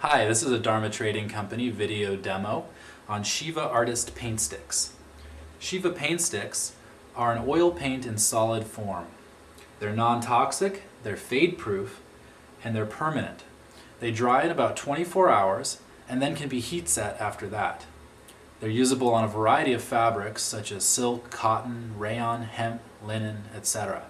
Hi, this is a Dharma Trading Company video demo on Shiva Artist Paintstiks. Shiva paint sticks are an oil paint in solid form. They're non-toxic, they're fade-proof, and they're permanent. They dry in about 24 hours and then can be heat set after that. They're usable on a variety of fabrics such as silk, cotton, rayon, hemp, linen, etc.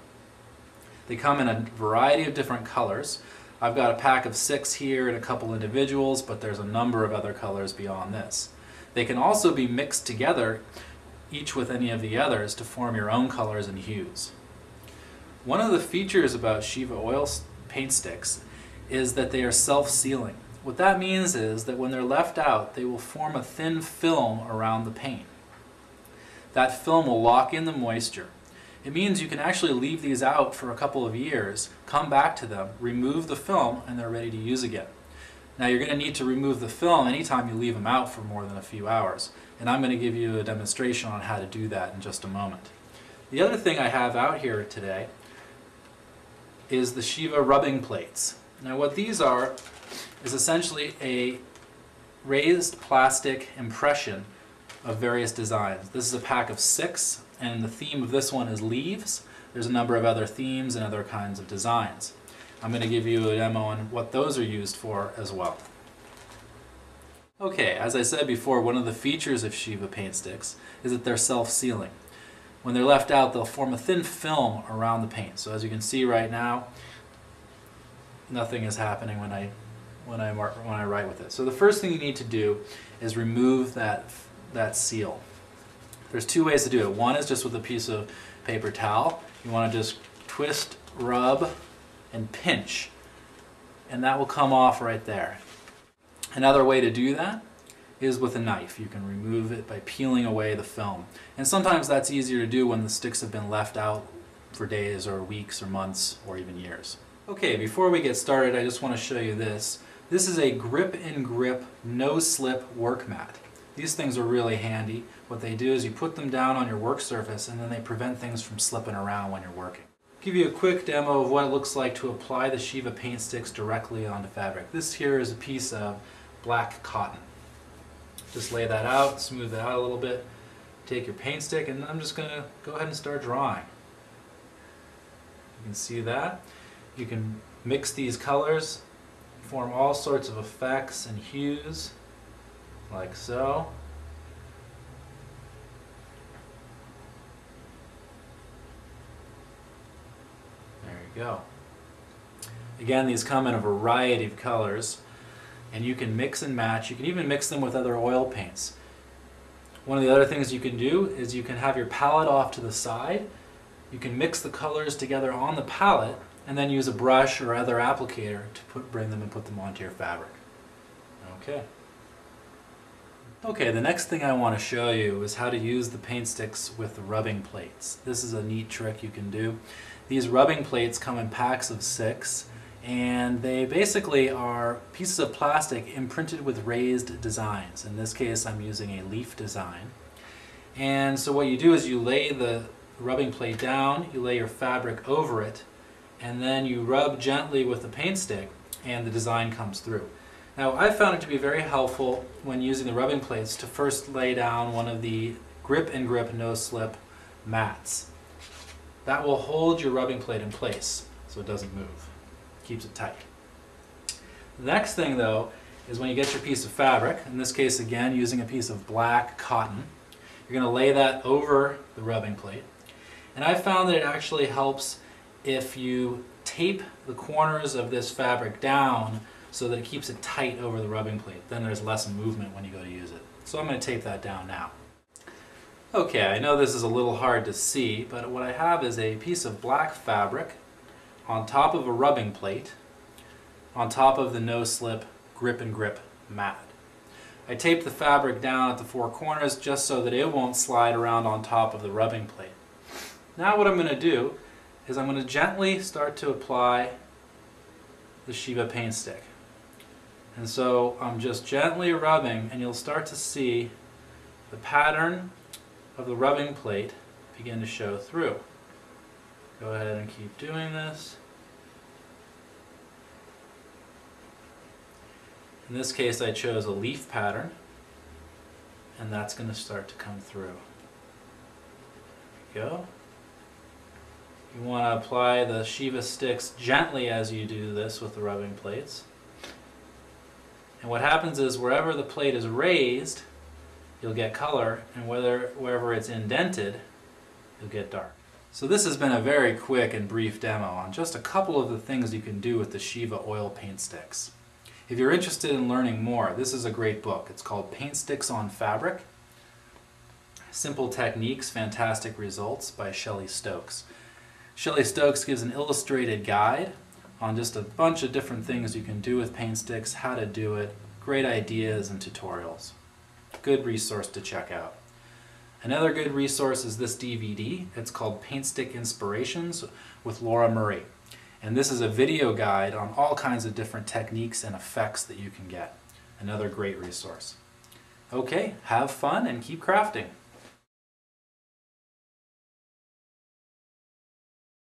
They come in a variety of different colors, I've got a pack of six here and a couple individuals, but there's a number of other colors beyond this. They can also be mixed together, each with any of the others, to form your own colors and hues. One of the features about Shiva oil paint sticks is that they are self-sealing. What that means is that when they're left out, they will form a thin film around the paint. That film will lock in the moisture it means you can actually leave these out for a couple of years, come back to them, remove the film, and they're ready to use again. Now you're going to need to remove the film anytime you leave them out for more than a few hours. And I'm going to give you a demonstration on how to do that in just a moment. The other thing I have out here today is the Shiva rubbing plates. Now what these are is essentially a raised plastic impression of various designs. This is a pack of six and the theme of this one is leaves. There's a number of other themes and other kinds of designs. I'm going to give you a demo on what those are used for as well. Okay, as I said before, one of the features of Shiva paint sticks is that they're self-sealing. When they're left out, they'll form a thin film around the paint. So as you can see right now, nothing is happening when I when I mark, when I write with it. So the first thing you need to do is remove that that seal. There's two ways to do it. One is just with a piece of paper towel. You want to just twist, rub, and pinch. And that will come off right there. Another way to do that is with a knife. You can remove it by peeling away the film. And sometimes that's easier to do when the sticks have been left out for days or weeks or months or even years. Okay, before we get started, I just want to show you this. This is a grip and grip no slip work mat. These things are really handy. What they do is you put them down on your work surface and then they prevent things from slipping around when you're working. I'll give you a quick demo of what it looks like to apply the Shiva paint sticks directly onto fabric. This here is a piece of black cotton. Just lay that out, smooth it out a little bit, take your paint stick and I'm just going to go ahead and start drawing. You can see that. You can mix these colors, form all sorts of effects and hues like so. There you go. Again, these come in a variety of colors and you can mix and match. You can even mix them with other oil paints. One of the other things you can do is you can have your palette off to the side. You can mix the colors together on the palette and then use a brush or other applicator to put, bring them and put them onto your fabric. Okay. Okay, the next thing I want to show you is how to use the paint sticks with the rubbing plates. This is a neat trick you can do. These rubbing plates come in packs of six and they basically are pieces of plastic imprinted with raised designs. In this case I'm using a leaf design. And so what you do is you lay the rubbing plate down, you lay your fabric over it, and then you rub gently with the paint stick and the design comes through. Now I found it to be very helpful when using the rubbing plates to first lay down one of the grip and grip no slip mats. That will hold your rubbing plate in place so it doesn't move. Keeps it tight. The next thing though is when you get your piece of fabric, in this case again using a piece of black cotton, you're going to lay that over the rubbing plate. And I found that it actually helps if you tape the corners of this fabric down so that it keeps it tight over the rubbing plate. Then there's less movement when you go to use it. So I'm going to tape that down now. Okay, I know this is a little hard to see, but what I have is a piece of black fabric on top of a rubbing plate on top of the no-slip grip and grip mat. I taped the fabric down at the four corners just so that it won't slide around on top of the rubbing plate. Now what I'm going to do is I'm going to gently start to apply the Shiva paint stick. And so I'm just gently rubbing and you'll start to see the pattern of the rubbing plate begin to show through. Go ahead and keep doing this. In this case I chose a leaf pattern and that's going to start to come through. There we go. You want to apply the Shiva sticks gently as you do this with the rubbing plates. And what happens is wherever the plate is raised, you'll get color, and whether, wherever it's indented, you'll get dark. So this has been a very quick and brief demo on just a couple of the things you can do with the Shiva oil paint sticks. If you're interested in learning more, this is a great book. It's called Paintstiks on Fabric. Simple Techniques, Fantastic Results by Shelley Stokes. Shelley Stokes gives an illustrated guide on just a bunch of different things you can do with paint sticks, how to do it, great ideas and tutorials. Good resource to check out. Another good resource is this DVD. It's called Paintstik Inspirations with Laura Murray. And this is a video guide on all kinds of different techniques and effects that you can get. Another great resource. Okay, have fun and keep crafting.